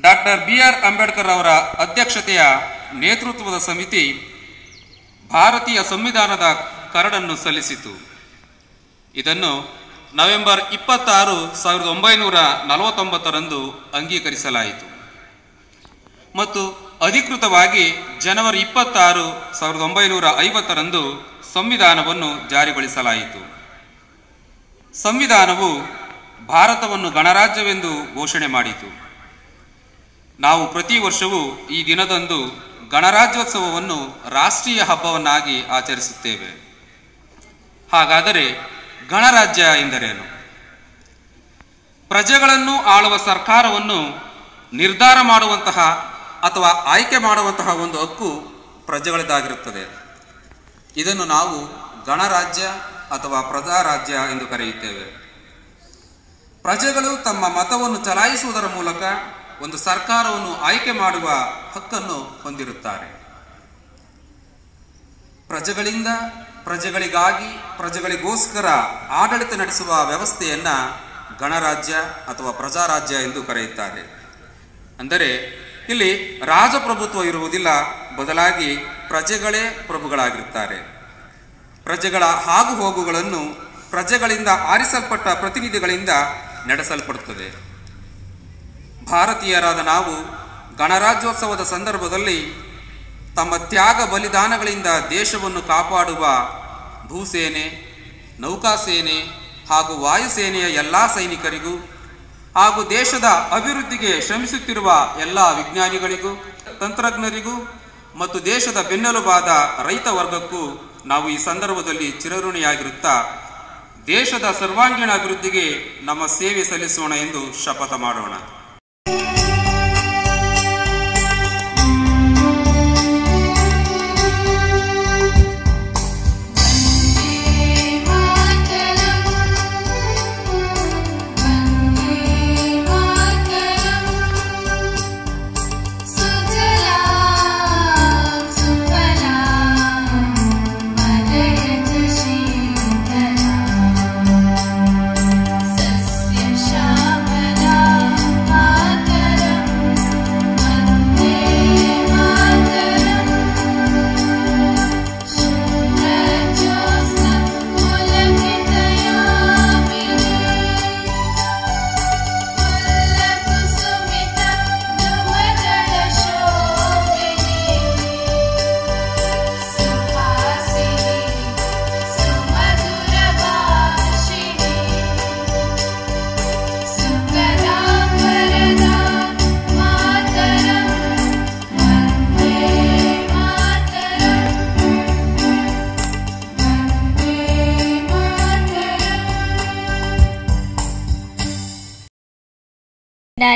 Doctor B R Ambedkar ಅವರ ಅಧ್ಯಕ್ಷತೆಯ ನೇತೃತ್ವದ ಸಮಿತಿ ಭಾರತೀಯ ಸಂವಿಧಾನದ ಕರಡನ್ನು ಸಲ್ಲಿಸಿತು. ಇದನ್ನು ನವೆಂಬರ್ ಇಪ್ಪತ್ತಾರು ಸಾವಿರದ ಒಂಬೈನೂರ ನಲವತ್ತೊಂಬತ್ತರಂದು ಅಂಗೀಕರಿಸಲಾಯಿತು. ಮತ್ತು ಅಧಿಕೃತವಾಗಿ ಜನವರಿ ಇಪ್ಪತ್ತಾರು ಸಾವಿರದ ಒಂಬೈನೂರ ಐವತ್ತರಂದು ಸಂವಿಧಾನವನ್ನು ಜಾರಿಗೊಳಿಸಲಾಯಿತು. ಸಂವಿಧಾನವು ಭಾರತವನ್ನು ಗಣರಾಜ್ಯವೆಂದು ಘೋಷಣೆ ಮಾಡಿತು. ನಾವು ಪ್ರತಿ ವರ್ಷವೂ ಈ ದಿನದಂದು ಗಣರಾಜ್ಯೋತ್ಸವವನ್ನು ರಾಷ್ಟ್ರೀಯ ಹಬ್ಬವನ್ನಾಗಿ ಆಚರಿಸುತ್ತೇವೆ. ಹಾಗಾದರೆ ಗಣರಾಜ್ಯ ಎಂದರೇನು? ಪ್ರಜೆಗಳನ್ನು ಆಳುವ ಸರ್ಕಾರವನ್ನು ನಿರ್ಧಾರ ಮಾಡುವಂತಹ ಅಥವಾ ಆಯ್ಕೆ ಮಾಡುವಂತಹ ಒಂದು ಹಕ್ಕು ಪ್ರಜೆಗಳದ್ದಾಗಿರುತ್ತದೆ. ಇದನ್ನು ನಾವು ಗಣರಾಜ್ಯ ಅಥವಾ ಪ್ರಜಾರಾಜ್ಯ ಎಂದು ಕರೆಯುತ್ತೇವೆ. ಪ್ರಜೆಗಳು ತಮ್ಮ ಮತವನ್ನು ಚಲಾಯಿಸುವುದರ ಮೂಲಕ ಒಂದು ಸರ್ಕಾರವನ್ನು ಆಯ್ಕೆ ಮಾಡುವ ಹಕ್ಕನ್ನು ಹೊಂದಿರುತ್ತಾರೆ. ಪ್ರಜೆಗಳಿಂದ ಪ್ರಜೆಗಳಿಗಾಗಿ, ಪ್ರಜೆಗಳಿಗೋಸ್ಕರ ಆಡಳಿತ ನಡೆಸುವ ವ್ಯವಸ್ಥೆಯನ್ನ ಗಣರಾಜ್ಯ ಅಥವಾ ಪ್ರಜಾರಾಜ್ಯ ಎಂದು ಕರೆಯುತ್ತಾರೆ. ಅಂದರೆ, ಇಲ್ಲಿ ರಾಜಪ್ರಭುತ್ವ ಇರುವುದಿಲ್ಲ, ಬದಲಾಗಿ ಪ್ರಜೆಗಳೇ ಪ್ರಭುಗಳಾಗಿರುತ್ತಾರೆ. ಪ್ರಜೆಗಳ ಹಾಗು ಹೋಗುಗಳನ್ನು ಪ್ರಜೆಗಳಿಂದ ಆರಿಸಲ್ಪಟ್ಟ ಪ್ರತಿನಿಧಿಗಳಿಂದ ನಡೆಸಲ್ಪಡುತ್ತದೆ. ಭಾರತೀಯರಾದ ನಾವು ಗಣರಾಜ್ಯೋತ್ಸವದ ಸಂದರ್ಭದಲ್ಲಿ ತಮ್ಮ ತ್ಯಾಗ ಬಲಿದಾನಗಳಿಂದ ದೇಶವನ್ನು ಕಾಪಾಡುವ ಭೂಸೇನೆ, ನೌಕಾಸೇನೆ ಹಾಗೂ ವಾಯುಸೇನೆಯ ಎಲ್ಲ ಸೈನಿಕರಿಗೂ ಹಾಗೂ ದೇಶದ ಅಭಿವೃದ್ಧಿಗೆ ಶ್ರಮಿಸುತ್ತಿರುವ ಎಲ್ಲ ವಿಜ್ಞಾನಿಗಳಿಗೂ, ತಂತ್ರಜ್ಞರಿಗೂ ಮತ್ತು ದೇಶದ ಬೆನ್ನೆಲುಬಾದ ರೈತ ವರ್ಗಕ್ಕೂ ನಾವು ಈ ಸಂದರ್ಭದಲ್ಲಿ ಚಿರಋಣಿಯಾಗಿರುತ್ತಾ ದೇಶದ ಸರ್ವಾಂಗೀಣ ಅಭಿವೃದ್ಧಿಗೆ ನಮ್ಮ ಸೇವೆ ಸಲ್ಲಿಸೋಣ ಎಂದು ಶಪಥ ಮಾಡೋಣ.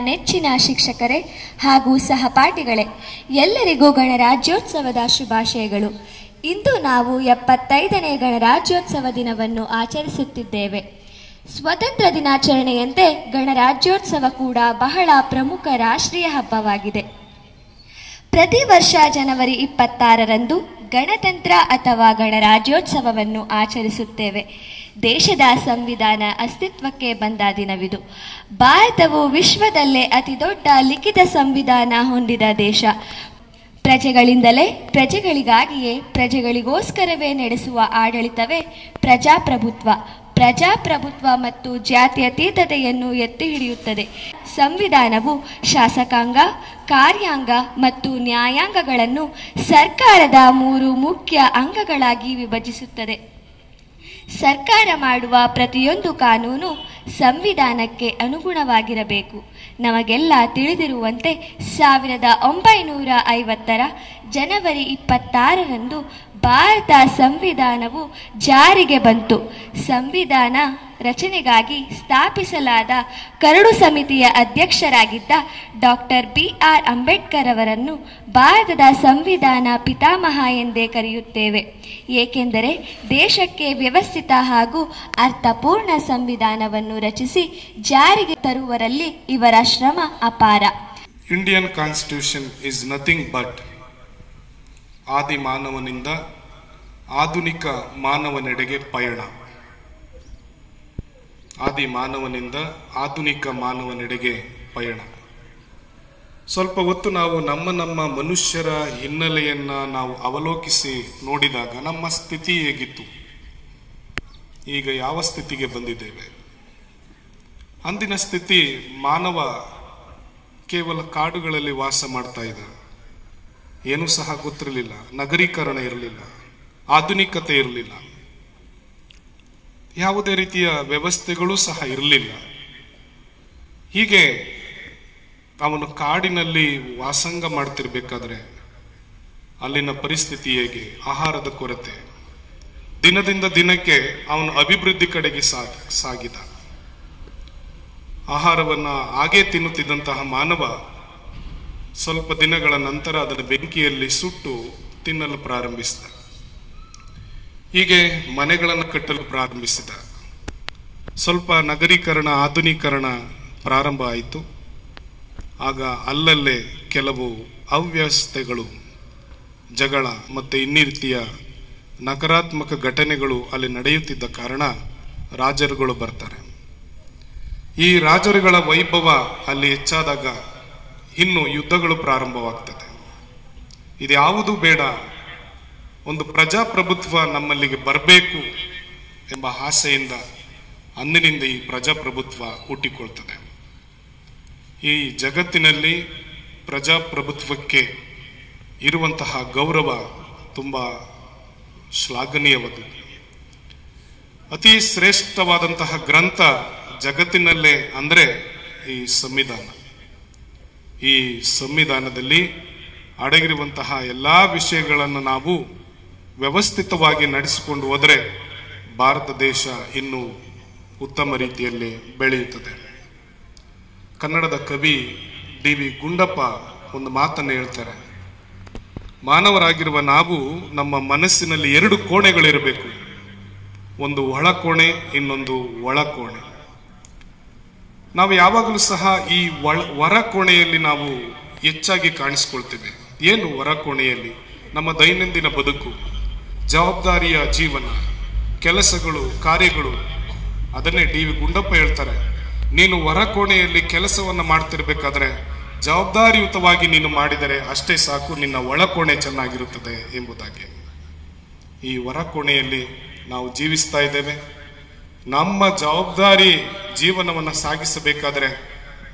ನೆಚ್ಚಿನ ಶಿಕ್ಷಕರೇ ಹಾಗೂ ಸಹಪಾಠಿಗಳೇ, ಎಲ್ಲರಿಗೂ ಗಣರಾಜ್ಯೋತ್ಸವದ ಶುಭಾಶಯಗಳು. ಇಂದು ನಾವು ಎಪ್ಪತ್ತೈದನೇ ಗಣರಾಜ್ಯೋತ್ಸವ ದಿನವನ್ನು ಆಚರಿಸುತ್ತಿದ್ದೇವೆ. ಸ್ವತಂತ್ರ ದಿನಾಚರಣೆಯಂತೆ ಗಣರಾಜ್ಯೋತ್ಸವ ಕೂಡ ಬಹಳ ಪ್ರಮುಖ ರಾಷ್ಟ್ರೀಯ ಹಬ್ಬವಾಗಿದೆ. ಪ್ರತಿ ವರ್ಷ ಜನವರಿ ಇಪ್ಪತ್ತಾರರಂದು ಗಣತಂತ್ರ ಅಥವಾ ಗಣರಾಜ್ಯೋತ್ಸವವನ್ನು ಆಚರಿಸುತ್ತೇವೆ. ದೇಶದ ಸಂವಿಧಾನ ಅಸ್ತಿತ್ವಕ್ಕೆ ಬಂದ ದಿನವಿದು. ಭಾರತವು ವಿಶ್ವದಲ್ಲೇ ಅತಿದೊಡ್ಡ ಲಿಖಿತ ಸಂವಿಧಾನ ಹೊಂದಿದ ದೇಶ. ಪ್ರಜೆಗಳಿಂದಲೇ ಪ್ರಜೆಗಳಿಗಾಗಿಯೇ ಪ್ರಜೆಗಳಿಗೋಸ್ಕರವೇ ನಡೆಸುವ ಆಡಳಿತವೇ ಪ್ರಜಾಪ್ರಭುತ್ವ. ಪ್ರಜಾಪ್ರಭುತ್ವ ಮತ್ತು ಜಾತ್ಯತೀತತೆಯನ್ನು ಎತ್ತಿ ಹಿಡಿಯುತ್ತದೆ. ಸಂವಿಧಾನವು ಶಾಸಕಾಂಗ, ಕಾರ್ಯಾಂಗ ಮತ್ತು ನ್ಯಾಯಾಂಗಗಳನ್ನು ಸರ್ಕಾರದ ಮೂರು ಮುಖ್ಯ ಅಂಗಗಳಾಗಿ ವಿಭಜಿಸುತ್ತದೆ. ಸರ್ಕಾರ ಮಾಡುವ ಪ್ರತಿಯೊಂದು ಕಾನೂನು ಸಂವಿಧಾನಕ್ಕೆ ಅನುಗುಣವಾಗಿರಬೇಕು. ನಮಗೆಲ್ಲ ತಿಳಿದಿರುವಂತೆ ಸಾವಿರದ ಒಂಬೈನೂರ ಐವತ್ತರ ಜನವರಿ ಇಪ್ಪತ್ತಾರರಂದು ಭಾರತ ಸಂವಿಧಾನವು ಜಾರಿಗೆ ಬಂತು. ಸಂವಿಧಾನ ರಚನೆಗಾಗಿ ಸ್ಥಾಪಿಸಲಾದ ಕರಡು ಸಮಿತಿಯ ಅಧ್ಯಕ್ಷರಾಗಿದ್ದ ಡಾಕ್ಟರ್ ಬಿ ಆರ್ ಅಂಬೇಡ್ಕರ್ ಅವರನ್ನು ಭಾರತದ ಸಂವಿಧಾನ ಪಿತಾಮಹ ಎಂದೇ ಕರೆಯುತ್ತೇವೆ. ಏಕೆಂದರೆ ದೇಶಕ್ಕೆ ವ್ಯವಸ್ಥಿತ ಹಾಗೂ ಅರ್ಥಪೂರ್ಣ ಸಂವಿಧಾನವನ್ನು ರಚಿಸಿ ಜಾರಿಗೆ ತರುವರಲ್ಲಿ ಇವರ ಶ್ರಮ ಅಪಾರ. Indian constitution is nothing but ಆದಿ ಮಾನವನಿಂದ ಆಧುನಿಕ ಮಾನವನೆಡೆಗೆ ಪಯಣ. ಆದಿ ಮಾನವನಿಂದ ಆಧುನಿಕ ಮಾನವನೆಡೆಗೆ ಪಯಣ. ಸ್ವಲ್ಪ ಹೊತ್ತು ನಾವು ನಮ್ಮ ನಮ್ಮ ಮನುಷ್ಯರ ಹಿನ್ನೆಲೆಯನ್ನು ನಾವು ಅವಲೋಕಿಸಿ ನೋಡಿದಾಗ ನಮ್ಮ ಸ್ಥಿತಿ ಹೇಗಿತ್ತು? ಈಗ ಯಾವ ಸ್ಥಿತಿಗೆ ಬಂದಿದ್ದೇವೆ? ಅಂದಿನ ಸ್ಥಿತಿ ಮಾನವ ಕೇವಲ ಕಾಡುಗಳಲ್ಲಿ ವಾಸ ಮಾಡ್ತಾ ಇದ್ದ ಏನೂ ಸಹ ಗೊತ್ತಿರಲಿಲ್ಲ. ನಗರೀಕರಣ ಇರಲಿಲ್ಲ. ಆಧುನಿಕತೆ ಇರಲಿಲ್ಲ. ಯಾವುದೇ ರೀತಿಯ ವ್ಯವಸ್ಥೆಗಳು ಸಹ ಇರಲಿಲ್ಲ. ಹೀಗೆ ಅವನು ಕಾಡಿನಲ್ಲಿ ವಾಸಂಗ ಮಾಡ್ತಿರ್ಬೇಕಾದ್ರೆ ಅಲ್ಲಿನ ಪರಿಸ್ಥಿತಿ ಹೇಗೆ, ಆಹಾರದ ಕೊರತೆ. ದಿನದಿಂದ ದಿನಕ್ಕೆ ಅವನು ಅಭಿವೃದ್ಧಿ ಕಡೆಗೆ ಸಾಗ, ಸಾಗಿದ. ಆಹಾರವನ್ನ ಹಾಗೆ ತಿನ್ನುತ್ತಿದ್ದಂತಹ ಮಾನವ ಸ್ವಲ್ಪ ದಿನಗಳ ನಂತರ ಅದನ್ನು ಬೆಂಕಿಯಲ್ಲಿ ಸುಟ್ಟು ತಿನ್ನಲು ಪ್ರಾರಂಭಿಸಿದ. ಹೀಗೆ ಮನೆಗಳನ್ನು ಕಟ್ಟಲು ಪ್ರಾರಂಭಿಸಿದ. ಸ್ವಲ್ಪ ನಗರೀಕರಣ, ಆಧುನೀಕರಣ ಪ್ರಾರಂಭ ಆಯಿತು. ಆಗ ಅಲ್ಲಲ್ಲೇ ಕೆಲವು ಅವ್ಯವಸ್ಥೆಗಳು, ಜಗಳ ಮತ್ತೆ ಇನ್ನಿರ್ತಿಯ ನಕಾರಾತ್ಮಕ ಘಟನೆಗಳು ಅಲ್ಲಿ ನಡೆಯುತ್ತಿದ್ದ ಕಾರಣ ರಾಜರುಗಳು ಬರ್ತಾರೆ. ಈ ರಾಜರುಗಳ ವೈಭವ ಅಲ್ಲಿ ಹೆಚ್ಚಾದಾಗ ಇನ್ನು ಯುದ್ಧಗಳು ಪ್ರಾರಂಭವಾಗ್ತದೆ. ಇದ್ಯಾವುದು ಬೇಡ. ಒಂದು ಪ್ರಜಾಪ್ರಭುತ್ವ ನಮ್ಮಲ್ಲಿಗೆ ಬರಬೇಕು ಎಂಬ ಆಸೆಯಿಂದ ಅಂದಿನಿಂದ ಈ ಪ್ರಜಾಪ್ರಭುತ್ವ ಹುಟ್ಟಿಕೊಳ್ತದೆ. ಈ ಜಗತ್ತಿನಲ್ಲಿ ಪ್ರಜಾಪ್ರಭುತ್ವಕ್ಕೆ ಇರುವಂತಹ ಗೌರವ ತುಂಬ ಶ್ಲಾಘನೀಯವಾದದ್ದು ಅತಿ ಶ್ರೇಷ್ಠವಾದಂತಹ ಗ್ರಂಥ ಜಗತ್ತಿನಲ್ಲೇ ಅಂದರೆ ಈ ಸಂವಿಧಾನ. ಈ ಸಂವಿಧಾನದಲ್ಲಿ ಅಡಗಿರುವಂತಹ ಎಲ್ಲ ವಿಷಯಗಳನ್ನು ನಾವು ವ್ಯವಸ್ಥಿತವಾಗಿ ನಡೆಸಿಕೊಂಡು ಹೋದರೆ ಭಾರತ ದೇಶ ಇನ್ನೂ ಉತ್ತಮ ರೀತಿಯಲ್ಲಿ ಬೆಳೆಯುತ್ತದೆ. ಕನ್ನಡದ ಕವಿ ಡಿ ವಿ ಗುಂಡಪ್ಪ ಒಂದು ಮಾತನ್ನು ಹೇಳ್ತಾರೆ. ಮಾನವರಾಗಿರುವ ನಾವು ನಮ್ಮ ಮನಸ್ಸಿನಲ್ಲಿ ಎರಡು ಕೋಣೆಗಳಿರಬೇಕು. ಒಂದು ಒಳಕೋಣೆ ಇನ್ನೊಂದು ಒಳಕೋಣೆ ನಾವು ಯಾವಾಗಲೂ ಸಹ ಈ ಒಳ ಹೊರ ಕೋಣೆಯಲ್ಲಿ ನಾವು ಹೆಚ್ಚಾಗಿ ಕಾಣಿಸ್ಕೊಳ್ತೇವೆ. ಏನು ಹೊರ ಕೋಣೆಯಲ್ಲಿ? ನಮ್ಮ ದೈನಂದಿನ ಬದುಕು. ಜವಾಬ್ದಾರಿಯ ಜೀವನ, ಕೆಲಸಗಳು, ಕಾರ್ಯಗಳು, ಅದನ್ನೇ ಡಿ ವಿ ಗುಂಡಪ್ಪ ಹೇಳ್ತಾರೆ. ನೀನು ಹೊರ ಕೋಣೆಯಲ್ಲಿ ಕೆಲಸವನ್ನು ಮಾಡ್ತಿರ್ಬೇಕಾದ್ರೆ ಜವಾಬ್ದಾರಿಯುತವಾಗಿ ನೀನು ಮಾಡಿದರೆ ಅಷ್ಟೇ ಸಾಕು, ನಿನ್ನ ಒಳಕೋಣೆ ಚೆನ್ನಾಗಿರುತ್ತದೆ ಎಂಬುದಾಗಿ. ಈ ಹೊರ ಕೋಣೆಯಲ್ಲಿ ನಾವು ಜೀವಿಸ್ತಾ ಇದ್ದೇವೆ. ನಮ್ಮ ಜವಾಬ್ದಾರಿ ಜೀವನವನ್ನು ಸಾಗಿಸಬೇಕಾದ್ರೆ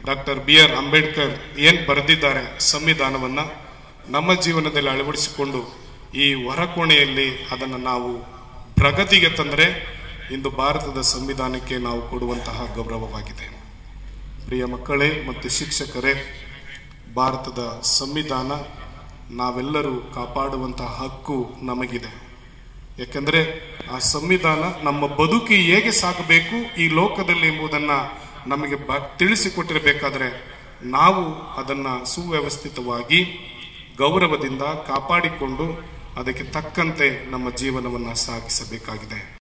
ಡಾಕ್ಟರ್ ಬಿ ಆರ್ ಅಂಬೇಡ್ಕರ್ ಏನು ಬರೆದಿದ್ದಾರೆ ಸಂವಿಧಾನವನ್ನ ನಮ್ಮ ಜೀವನದಲ್ಲಿ ಅಳವಡಿಸಿಕೊಂಡು ಈ ಹೊರಕೋಣೆಯಲ್ಲಿ ಅದನ್ನು ನಾವು ಪ್ರಗತಿಗೆ ತಂದರೆ ಇಂದು ಭಾರತದ ಸಂವಿಧಾನಕ್ಕೆ ನಾವು ಕೊಡುವಂತಹ ಗೌರವವಾಗಿದೆ. ಪ್ರಿಯ ಮಕ್ಕಳೇ ಮತ್ತು ಶಿಕ್ಷಕರೇ, ಭಾರತದ ಸಂವಿಧಾನ ನಾವೆಲ್ಲರೂ ಕಾಪಾಡುವಂತಹ ಹಕ್ಕು ನಮಗಿದೆ. ಯಾಕೆಂದರೆ ಆ ಸಂವಿಧಾನ ನಮ್ಮ ಬದುಕಿ ಹೇಗೆ ಸಾಕಬೇಕು ಈ ಲೋಕದಲ್ಲಿ ಎಂಬುದನ್ನು ನಮಗೆ ಬ, ತಿಳಿಸಿಕೊಟ್ಟಿರಬೇಕಾದ್ರೆ ನಾವು ಅದನ್ನು ಸುವ್ಯವಸ್ಥಿತವಾಗಿ ಗೌರವದಿಂದ ಕಾಪಾಡಿಕೊಂಡು ಅದಕ್ಕೆ ತಕ್ಕಂತೆ ನಮ್ಮ ಜೀವನವನ್ನು ಸಾಗಿಸಬೇಕಾಗಿದೆ.